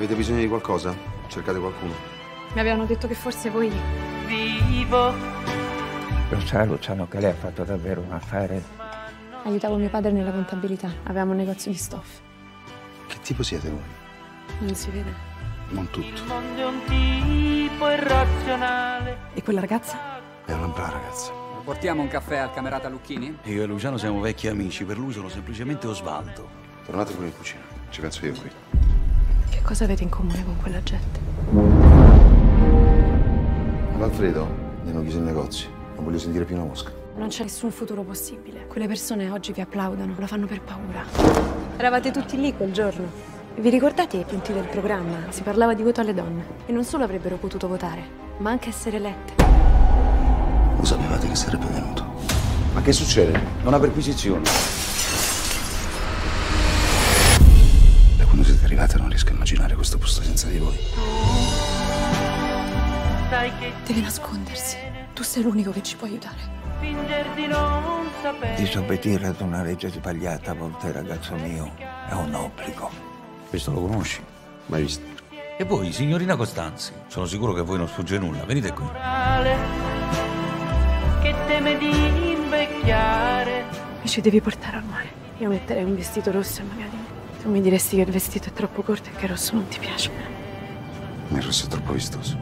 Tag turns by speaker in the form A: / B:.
A: Avete bisogno di qualcosa? Cercate qualcuno?
B: Mi avevano detto che forse voi...
C: vivo.
D: Lo sa Luciano che lei ha fatto davvero un affare?
B: Aiutavo mio padre nella contabilità. Avevamo un negozio di stoffe.
A: Che tipo siete voi?
B: Non si vede.
A: Non
C: Il
A: tutto.
C: mondo è un tipo irrazionale.
B: E quella ragazza?
A: È una brava ragazza.
E: Portiamo un caffè al camerata Lucchini?
F: Io e Luciano siamo vecchi amici, per lui sono semplicemente Osvaldo.
A: Tornate pure in cucina. Ci penso io qui.
B: Che cosa avete in comune con quella gente?
A: Alfredo gli hanno chiuso il negozio. Non voglio sentire più una mosca.
B: Non c'è nessun futuro possibile. Quelle persone oggi vi applaudono, lo fanno per paura. Eravate tutti lì quel giorno. Vi ricordate i punti del programma? Si parlava di voto alle donne. E non solo avrebbero potuto votare, ma anche essere elette.
A: Lo sapevate che sarebbe venuto? Ma che succede?
F: Una perquisizione.
A: Arrivati non riesco a immaginare questo posto senza di voi.
C: Sai che
B: Deve nascondersi. Tu sei l'unico che ci può aiutare.
C: finger di non sapere.
D: Disobbedire ad una legge sbagliata a volte, ragazzo mio, è un obbligo.
F: Questo lo conosci?
A: Mai visto?
F: E voi, signorina Costanzi? Sono sicuro che a voi non sfugge nulla. Venite qui.
C: che teme di invecchiare.
B: Mi ci devi portare al mare. Io metterei un vestito rosso e magari tu mi diresti che il vestito è troppo corto e che il rosso non ti piace.
A: Il rosso è troppo vistoso.